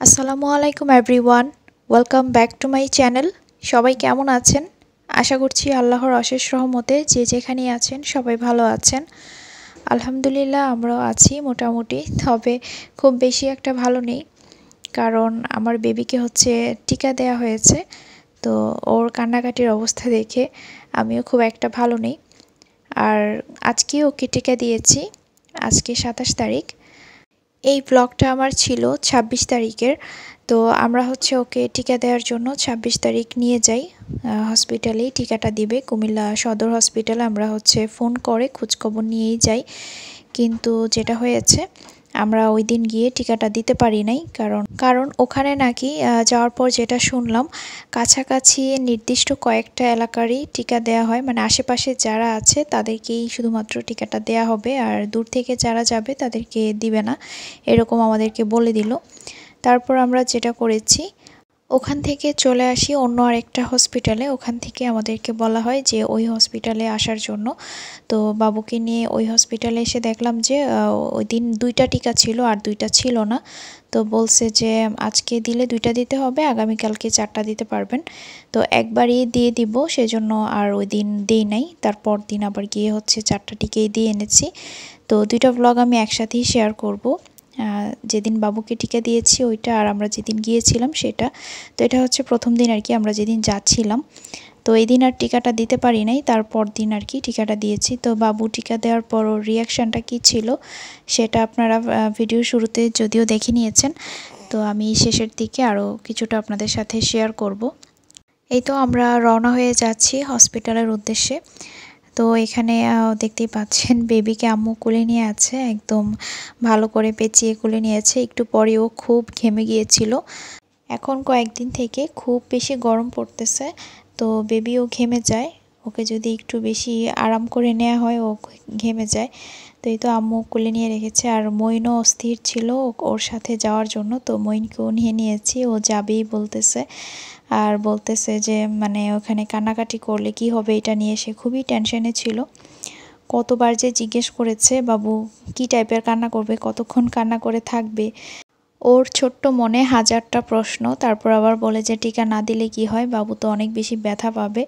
আসসালামু আলাইকুম everyone welcome back to my channel সবাই কেমন আছেন? আশা করছি আল্লাহর অশেষ রহমতে যে যেখানেই আছেন সবাই ভালো আছেন। আলহামদুলিল্লাহ, আমরাও আছি মোটামুটি, তবে খুব বেশি একটা ভালো নেই। কারণ আমার বেবিকে হচ্ছে টিকা দেয়া হয়েছে। তো ওর কান্নাকাটির অবস্থা দেখে আমিও খুব একটা ভালো নেই। আর আজকে ওকে টিকা দিয়েছি, আজকে সাতাশ তারিখ। এই ব্লগটা আমার ছিল ২৬ তারিখের, তো আমরা হচ্ছে ওকে টিকা দেওয়ার জন্য ২৬ তারিখ নিয়ে যাই হসপিটালেই টিকাটা দিবে। কুমিল্লা সদর হসপিটালে আমরা হচ্ছে ফোন করে খোঁজখবর নিয়েই যাই। কিন্তু যেটা হয়েছে আমরা ওই দিন গিয়ে টিকাটা দিতে পারি নাই, কারণ কারণ ওখানে নাকি যাওয়ার পর যেটা শুনলাম, কাছাকাছি নির্দিষ্ট কয়েকটা এলাকারই টিকা দেয়া হয়। মানে আশেপাশে যারা আছে, তাদেরকেই শুধুমাত্র টিকাটা দেয়া হবে, আর দূর থেকে যারা যাবে, তাদেরকে দিবে না। এরকম আমাদেরকে বলে দিল। তারপর আমরা যেটা করেছি ওখান থেকে চলে আসি অন্য আরেকটা হসপিটালে ওখান থেকে আমাদেরকে বলা হয় যে, ওই হসপিটালে আসার জন্য। তো বাবুকে নিয়ে ওই হসপিটালে এসে দেখলাম যে ওই দিন দুইটা টিকা ছিল আর দুইটা ছিল না। তো বলছে যে, আজকে দিলে দুইটা দিতে হবে, আগামীকালকে চারটা দিতে পারবেন। তো একবারই দিয়ে দিব, সেজন্য আর ওই দিন দেই নাই। তারপর দিন আবার গিয়ে হচ্ছে চারটা টিকেই দিয়ে এনেছি। তো দুইটা ব্লগ আমি একসাথেই শেয়ার করব। যেদিন বাবুকে টিকা দিয়েছি, ওইটা আর আমরা যেদিন গিয়েছিলাম সেটা। তো এটা হচ্ছে প্রথম দিন আর কি আমরা যেদিন যাচ্ছিলাম। তো এই দিন আর টিকাটা দিতে পারি নাই, তারপর দিন আর কি টিকাটা দিয়েছি। তো বাবু টিকা দেওয়ার পর ওর রিয়াকশানটা কী ছিল, সেটা আপনারা ভিডিও শুরুতে যদিও দেখে নিয়েছেন। তো আমি শেষের দিকে আরও কিছুটা আপনাদের সাথে শেয়ার করব। এই তো আমরা রওনা হয়ে যাচ্ছি হসপিটালের উদ্দেশ্যে। তো এখানে দেখতেই পাচ্ছেন বেবিকে আম্মু কোলে নিয়ে আছে, একদম ভালো করে পেঁচিয়ে কোলে নিয়েছে। একটু পরে ও খুব ঘেমে গিয়েছিল। এখন কয়েকদিন থেকে খুব বেশি গরম পড়তেছে, তো বেবিও ঘেমে যায়। ওকে যদি একটু বেশি আরাম করে নেওয়া হয়, ও ঘেমে যায়। তো এই তো আম্মু কোলে নিয়ে রেখেছে, আর মইনও অস্থির ছিল ওর সাথে যাওয়ার জন্য, তো মইনকেও নিয়ে নিয়েছি, ও যাবেই বলতেছে। আর বলতেছে যে মানে ওখানে কান্নাকাটি করলে কি হবে এটা নিয়ে সে খুবই টেনশনে ছিল। কতবার যে জিজ্ঞেস করেছে, বাবু, কি টাইপের কান্না করবে? কতক্ষণ কান্না করে থাকবে? ওর ছোট্ট মনে হাজারটা প্রশ্ন, তারপর আবার বলে যে, টিকা না দিলে কি হয়? বাবু তো অনেক বেশি ব্যথা পাবে।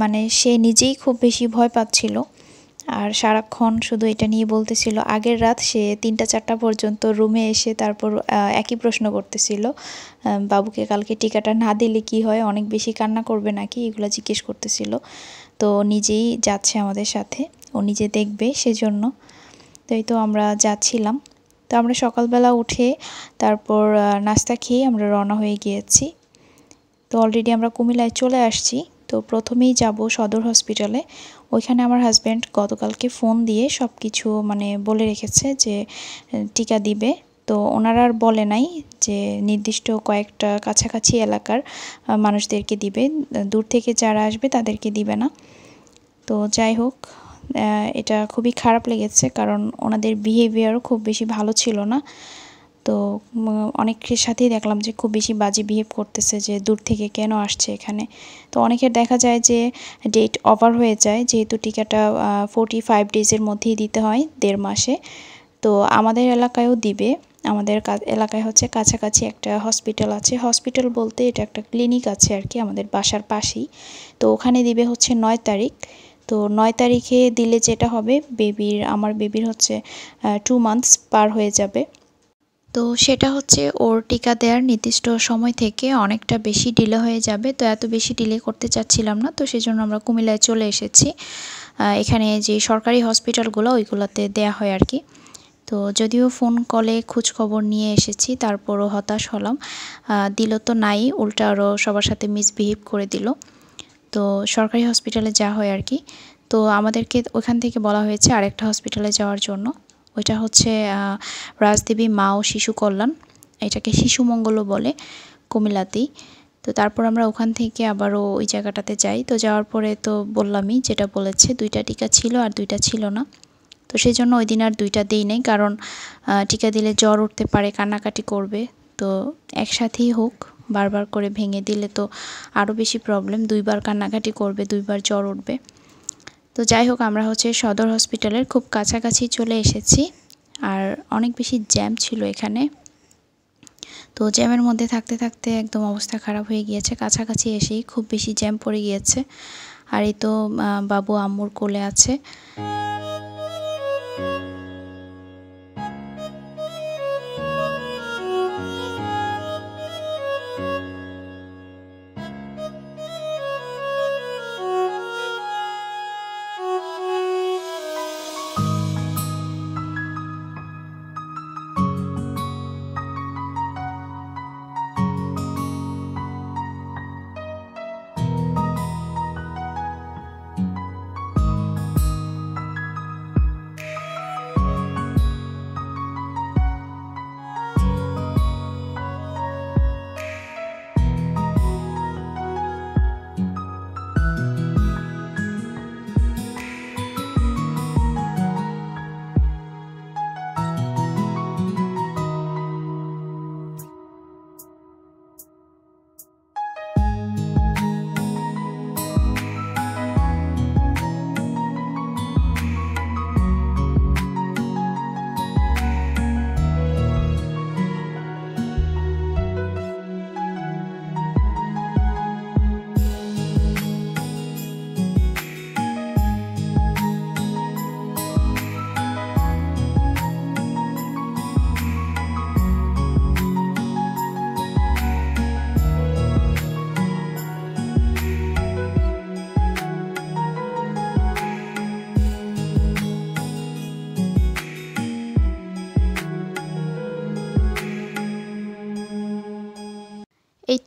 মানে সে নিজেই খুব বেশি ভয় পাচ্ছিল। আর সারাক্ষণ শুধু এটা নিয়ে বলতেছিল। আগের রাত সে তিনটা চারটা পর্যন্ত রুমে এসে তারপর একই প্রশ্ন করতেছিল বাবুকে কালকে টিকাটা না দিলে কি হয়? অনেক বেশি কান্না করবে নাকি? এগুলো জিজ্ঞেস করতেছিল। তো নিজেই যাচ্ছে আমাদের সাথে। ও নিজে দেখবে সেজন্য। তো এই তো আমরা যাচ্ছিলাম। তো আমরা সকালবেলা উঠে তারপর নাস্তা খেয়ে আমরা রওনা হয়ে গিয়েছি। তো অলরেডি আমরা কুমিল্লায় চলে আসছি। তো প্রথমেই যাব সদর হসপিটালে ওইখানে আমার হাজব্যান্ড গতকালকে ফোন দিয়ে সব কিছু মানে বলে রেখেছে যে, টিকা দিবে। তো ওনারা আর বলে নাই যে, নির্দিষ্ট কয়েকটা কাছাকাছি এলাকার মানুষদেরকে দিবে। দূর থেকে যারা আসবে তাদেরকে দিবে না। তো যাই হোক এটা খুবই খারাপ লেগেছে কারণ ওনাদের বিহেভিয়ারও খুব বেশি ভালো ছিল না। তো অনেকের সাথেই দেখলাম যে খুব বেশি বাজে বিহেভ করতেছে যে দূর থেকে কেন আসছে এখানে। তো অনেকের দেখা যায় যে ডেট ওভার হয়ে যায়, যেহেতু টিকাটা ফোর্টি ফাইভ ডেজের মধ্যেই দিতে হয়, দেড় মাসে। তো আমাদের এলাকায়ও দিবে। আমাদের এলাকায় হচ্ছে কাছাকাছি একটা হসপিটাল আছে। হসপিটাল বলতে এটা একটা ক্লিনিক আছে আর কি আমাদের বাসার পাশেই। তো ওখানে দিবে হচ্ছে নয় তারিখ। তো নয় তারিখে দিলে যেটা হবে বেবির আমার বেবির হচ্ছে টু মান্থস পার হয়ে যাবে। তো সেটা হচ্ছে ওর টিকা দেওয়ার নির্দিষ্ট সময় থেকে অনেকটা বেশি ডিলে হয়ে যাবে। তো এত বেশি ডিলে করতে চাচ্ছিলাম না, তো সেজন্য আমরা কুমিল্লায় চলে এসেছি। এখানে যে সরকারি হসপিটালগুলো ওইগুলোতে দেয়া হয় আর কি। তো যদিও ফোন কলে খোঁজ খবর নিয়ে এসেছি, তারপরও হতাশ হলাম। দিল তো নাই, উল্টা আরও সবার সাথে মিসবিহেভ করে দিল। তো সরকারি হসপিটালে যা হয় আর কি। তো আমাদেরকে ওখান থেকে বলা হয়েছে আরেকটা হসপিটালে যাওয়ার জন্য। ওইটা হচ্ছে রাজদেবী মা ও শিশু কল্যাণ, এটাকে শিশু মঙ্গলও বলে কুমিল্লাতেই। তো তারপর আমরা ওখান থেকে আবারও ওই জায়গাটাতে যাই। তো যাওয়ার পরে তো বললামই, যেটা বলেছে, দুইটা টিকা ছিল আর দুইটা ছিল না। তো সেই জন্য ওই দিন আর দুইটা দিই নেই, কারণ টিকা দিলে জ্বর উঠতে পারে, কান্নাকাটি করবে। তো একসাথেই হোক, বারবার করে ভেঙে দিলে তো আরও বেশি প্রবলেম দুইবার কান্নাকাটি করবে, দুইবার জ্বর উঠবে। তো যাই হোক, আমরা হচ্ছে সদর হসপিটালের খুব কাছাকাছি চলে এসেছি আর অনেক বেশি জ্যাম ছিল এখানে। তো জ্যামের মধ্যে থাকতে থাকতে একদম অবস্থা খারাপ হয়ে গিয়েছে। কাছাকাছি এসেই খুব বেশি জ্যাম পড়ে গিয়েছে। আর এই তো বাবু আম্মুর কোলে আছে।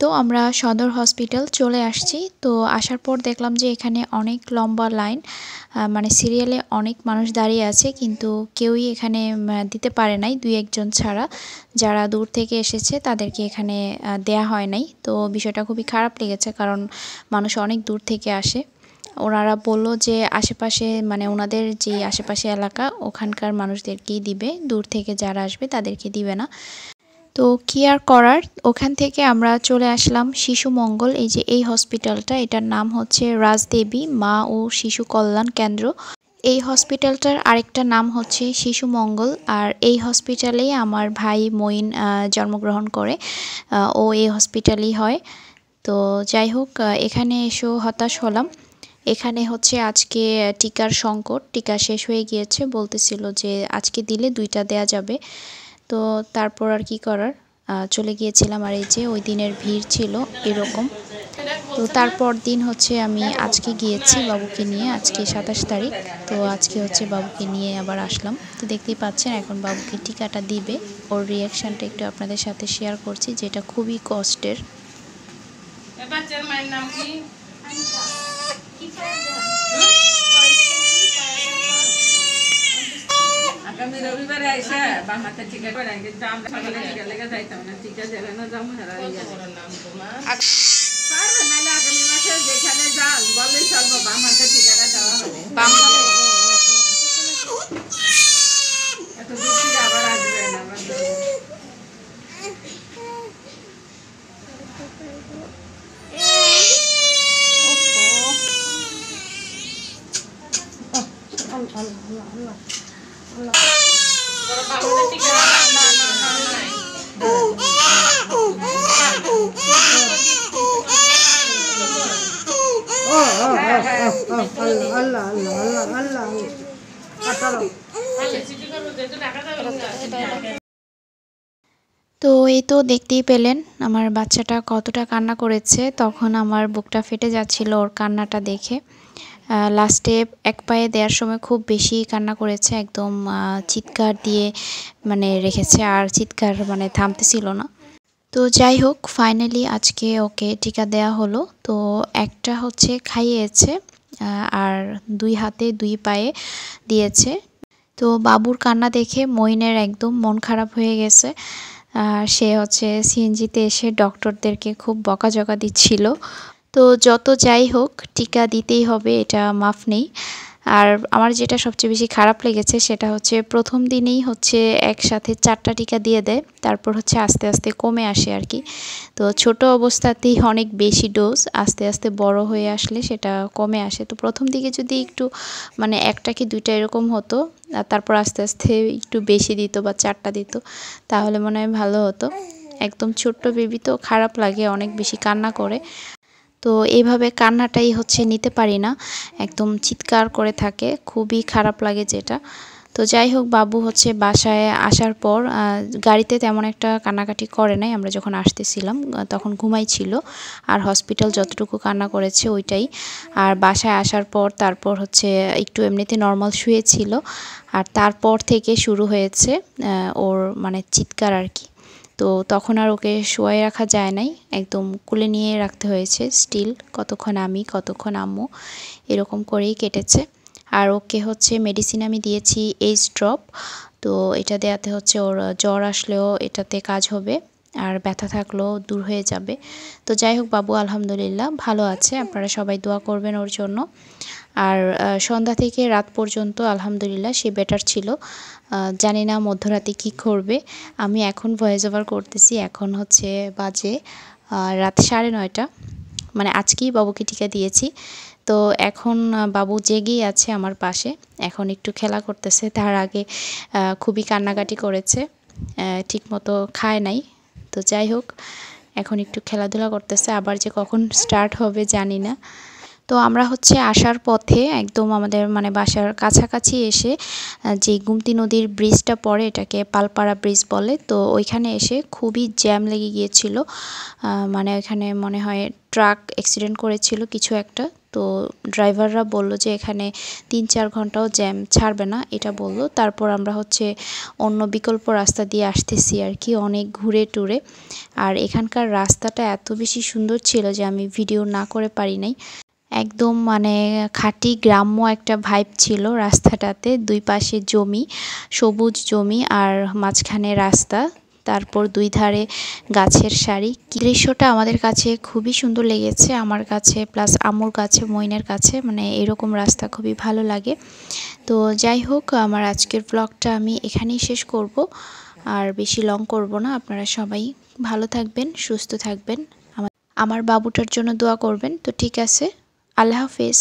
তো আমরা সদর হসপিটাল চলে আসছি। তো আসার পর দেখলাম যে এখানে অনেক লম্বা লাইন মানে সিরিয়ালে অনেক মানুষ দাঁড়িয়ে আছে, কিন্তু কেউই এখানে দিতে পারে নাই, দুই একজন ছাড়া। যারা দূর থেকে এসেছে তাদেরকে এখানে দেয়া হয় নাই। তো বিষয়টা খুবই খারাপ লেগেছে, কারণ মানুষ অনেক দূর থেকে আসে। ওনারা বলল যে আশেপাশে মানে ওনাদের যে আশেপাশে এলাকা, ওখানকার মানুষদেরকেই দিবে। দূর থেকে যারা আসবে তাদেরকে দিবে না। তো কি আর করার? ওখান থেকে আমরা চলে আসলাম শিশু মঙ্গল, এই যে এই হসপিটালটা। এটার নাম হচ্ছে রাজদেবী মা ও শিশু কল্যাণ কেন্দ্র। এই হসপিটালটার আরেকটা নাম হচ্ছে শিশু মঙ্গল, আর এই হসপিটালেই আমার ভাই মইন জন্মগ্রহণ করে ও এই হসপিটালই হয়। তো যাই হোক এখানে এসেও হতাশ হলাম। এখানে হচ্ছে আজকে টিকার সংকট। টিকা শেষ হয়ে গিয়েছে। বলতেছিল যে আজকে দিলে দুইটা দেয়া যাবে। তো তারপর আর কি করার? চলে গিয়েছিলাম আর এই যে ওই দিনের ভিড় ছিল এরকম। তো তারপর দিন হচ্ছে আমি আজকে গিয়েছি বাবুকে নিয়ে আজকে সাতাশ তারিখ। তো আজকে হচ্ছে বাবুকে নিয়ে আবার আসলাম। তো দেখতেই পাচ্ছেন এখন বাবুকে টিকাটা দিবে। ওর রিয়াকশানটা একটু আপনাদের সাথে শেয়ার করছি যেটা খুবই কষ্টের। বাচ্চার মায়ের নাম কি? আগামী রবিবারে আইসা বাম হাতে টিকা করে কিন্তু আমরা সকালে টিকা লেগে যাইতাম না। টিকা জেলে না যাব পারবেন নাহলে আগামী মাসে যেখানে যান বলেই চলবো বাম হাতে টিকাটা দেওয়া হবে। বাম এত দূর থেকে আবার আসবেন আবার তো এই তো দেখতেই পেলেন, আমার বাচ্চাটা কতটা কান্না করেছে। তখন আমার বুকটা ফেটে যাচ্ছিল ওর কান্নাটা দেখে। লাস্টে এক পায়ে দেওয়ার সময় খুব বেশি কান্না করেছে, একদম চিৎকার দিয়ে মানে রেখেছে, আর চিৎকার মানে থামতেছিল না। তো যাই হোক ফাইনালি আজকে ওকে টিকা দেয়া হলো। তো একটা হচ্ছে খাইয়েছে আর দুই হাতে দুই পায়ে দিয়েছে। তো বাবুর কান্না দেখে মইনের একদম মন খারাপ হয়ে গেছে। সে হচ্ছে সিএনজিতে এসে ডক্টরদেরকে খুব বকাঝকা দিচ্ছিল। তো যত যাই হোক, টিকা দিতেই হবে, এটা মাফ নেই। আর আমার যেটা সবচেয়ে বেশি খারাপ লেগেছে সেটা হচ্ছে প্রথম দিনেই হচ্ছে একসাথে চারটা টিকা দিয়ে দেয়, তারপর হচ্ছে আস্তে আস্তে কমে আসে আর কি। তো ছোট অবস্থাতেই অনেক বেশি ডোজ আস্তে আস্তে বড় হয়ে আসলে সেটা কমে আসে। তো প্রথম দিকে যদি একটু মানে একটা কি দুইটা এরকম হতো, আর তারপর আস্তে আস্তে একটু বেশি দিত বা চারটা দিত, তাহলে মনে হয় ভালো হতো। একদম ছোট্ট বেবি তো খারাপ লাগে, অনেক বেশি কান্না করে। তো এইভাবে কান্নাটাই হচ্ছে নিতে পারি না। একদম চিৎকার করে থাকে, খুবই খারাপ লাগে যেটা। তো যাই হোক, বাবু হচ্ছে বাসায় আসার পর গাড়িতে তেমন একটা কান্নাকাটি করে নাই, আমরা যখন আসতেছিলাম তখন ঘুমাইছিল আর হসপিটাল যতটুকু কান্না করেছে ওইটাই। আর বাসায় আসার পর, তারপর হচ্ছে একটু এমনিতে নর্মাল শুয়েছিল। আর তারপর থেকে শুরু হয়েছে ওর মানে চিৎকার আর কি। তো তখন আর ওকে শোয়াই রাখা যায় নাই। একদম কুলে নিয়ে রাখতে হয়েছে স্টিল, কতক্ষণ আমি, কতক্ষণ আম্মু, এরকম করেই কেটেছে। আর ওকে হচ্ছে মেডিসিন আমি দিয়েছি এইচ ড্রপ তো এটা দেওয়াতে হচ্ছে ওর জ্বর আসলেও এটাতে কাজ হবে। আর ব্যথা থাকলেও দূর হয়ে যাবে। তো যাই হোক বাবু, আলহামদুলিল্লাহ, ভালো আছে। আপনারা সবাই দোয়া করবেন ওর জন্য। আর সন্ধ্যা থেকে রাত পর্যন্ত আলহামদুলিল্লাহ সে বেটার ছিল। জানি না মধ্যরাতে কি করবে। আমি এখন ভয়েস ওভার করতেছি। এখন হচ্ছে বাজে রাত সাড়ে নয়টা। মানে আজকেই বাবুকে টিকা দিয়েছি। তো এখন বাবু জেগেই আছে আমার পাশে। এখন একটু খেলা করতেছে। তার আগে খুবই কান্নাকাটি করেছে। ঠিকমতো খায় নাই। তো যাই হোক এখন একটু খেলাধুলা করতেছে আবার যে কখন স্টার্ট হবে জানি না। তো আমরা হচ্ছে আসার পথে একদম আমাদের মানে বাসার কাছাকাছি এসে যে গুমতি নদীর ব্রিজটা পড়ে, এটাকে পালপাড়া ব্রিজ বলে, তো ওইখানে এসে খুবই জ্যাম লেগে গিয়েছিল। মানে ওইখানে মনে হয় ট্রাক অ্যাক্সিডেন্ট করেছিল কিছু একটা, তো ড্রাইভাররা বলল যে এখানে তিন চার ঘন্টাও জ্যাম ছাড়বে না, এটা বলল। তারপর আমরা হচ্ছে অন্য বিকল্প রাস্তা দিয়ে আসতেছি আর কি, অনেক ঘুরে টুরে। আর এখানকার রাস্তাটা এত বেশি সুন্দর ছিল যে আমি ভিডিও না করে পারি নাই। একদম মানে খাঁটি গ্রাম্য একটা ভাইব ছিল রাস্তাটাতে, দুই পাশে জমি, সবুজ জমি আর মাঝখানে রাস্তা, তারপর দুই ধারে গাছের সারি। দৃশ্যটা আমাদের কাছে খুবই সুন্দর লেগেছে, আমার কাছে প্লাস আমুর কাছে, মইনের কাছে মানে এরকম রাস্তা খুবই ভালো লাগে। তো যাই হোক, আমার আজকের ব্লগটা আমি এখানেই শেষ করব, আর বেশি লং করব না, আপনারা সবাই ভালো থাকবেন, সুস্থ থাকবেন। আমার বাবুটার জন্য দোয়া করবেন, তো ঠিক আছে। আল্লাহ হাফেজ